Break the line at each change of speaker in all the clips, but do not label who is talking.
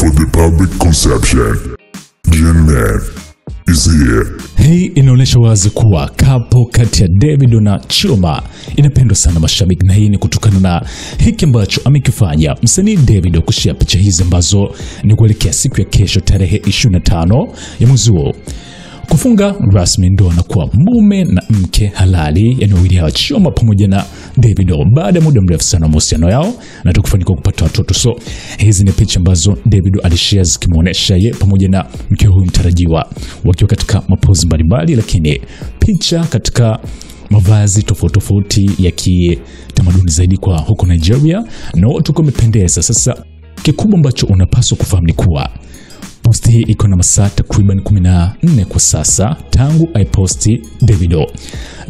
for the public conception. Gen Man is here.
Hii inaonyesha wazi kuwa kapo kati ya Davido na Chuma inapendwa sana mashabiki, na hii ni kutokana na hiki ambacho amekifanya msanii Davido kushia picha hizi ambazo ni kuelekea siku ya kesho tarehe 25 ya mwezi huo kufunga rasmi ndoa na kuwa mume na mke halali, yani wawili hawa Chioma pamoja na Davido, baada ya muda mrefu sana mahusiano yao na tukufanikiwa kupata watoto. So hizi ni picha ambazo Davido alishare zikimuonesha ye pamoja na mke huyu mtarajiwa wakiwa katika mapozi mbalimbali, lakini picha katika mavazi tofauti tofauti ya kitamaduni zaidi kwa huko Nigeria, na watu wamependeza. Sasa kikubwa ambacho unapaswa kufahamu ni kuwa Posti hii iko na masaa takriban 14 kwa sasa tangu aiposti Davido.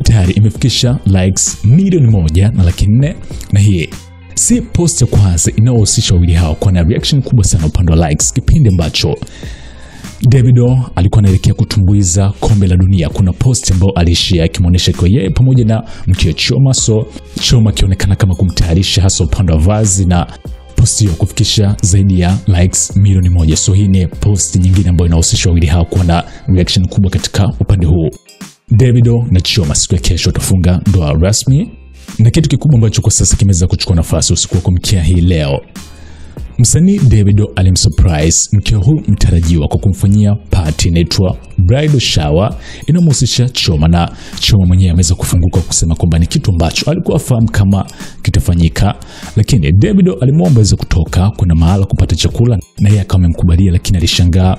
Tayari imefikisha likes milioni moja na laki nne na hii si post ya kwanza inayohusisha wawili hao kwa na reaction kubwa sana upande wa likes, kipindi ambacho Davido alikuwa anaelekea kutumbuiza kombe la dunia. Kuna post ambayo alishia akimwonyesha kwa yeye pamoja na mke Choma, so Choma akionekana kama kumtayarisha hasa upande wa vazi na post hiyo kufikisha zaidi ya likes milioni moja. So hii ni posti nyingine ambayo inahusisha wawili hao kuwa na reaction kubwa katika upande huu. Davido na Chioma siku ya kesho watafunga ndoa rasmi, na kitu kikubwa ambacho kwa sasa kimeweza kuchukua nafasi usiku wa kumkia hii leo Msanii Davido alimsurprise mke huu mtarajiwa kwa kumfanyia party inaitwa bridal shower inamhusisha Choma, na Choma mwenyewe ameweza kufunguka kusema kwamba ni kitu ambacho alikuwa afahamu kama kitafanyika, lakini Davido alimwomba aweze kutoka kuna mahala kupata chakula, na yeye akawa amemkubalia, lakini alishangaa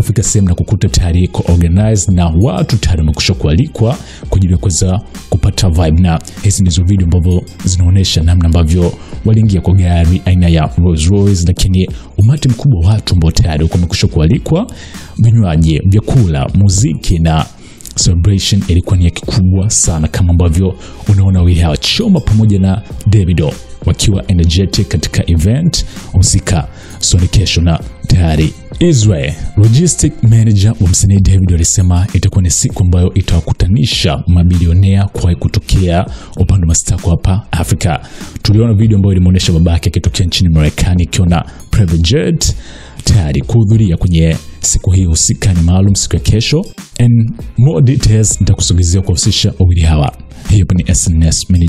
kufika sehemu na kukuta tayari iko organized na watu tayari wamekusha kualikwa kwa ajili ya kuweza kupata vibe, na hizi ndizo video ambavyo zinaonyesha namna ambavyo waliingia kwa gari aina ya Rolls Royce, lakini umati mkubwa wa watu ambao tayari uko wamekwisha kualikwa, vinywaji, vyakula, muziki na celebration ilikuwa ni ya kikubwa sana, kama ambavyo unaona wawili hawa Choma pamoja na Davido wakiwa energetic katika event husika. So ni kesho na tayari Israel logistic manager wa msanii David alisema itakuwa ni siku ambayo itawakutanisha mabilionea kuwahi kutokea upande wa mastako hapa Afrika. Tuliona video ambayo ilimuonyesha babake akitokea nchini Marekani akiwa na private jet tayari kuhudhuria kwenye siku hii husika ni maalum siku ya kesho, and more details nitakusogezea kuwahusisha wawili hawa. Hiyo ni SNS Mini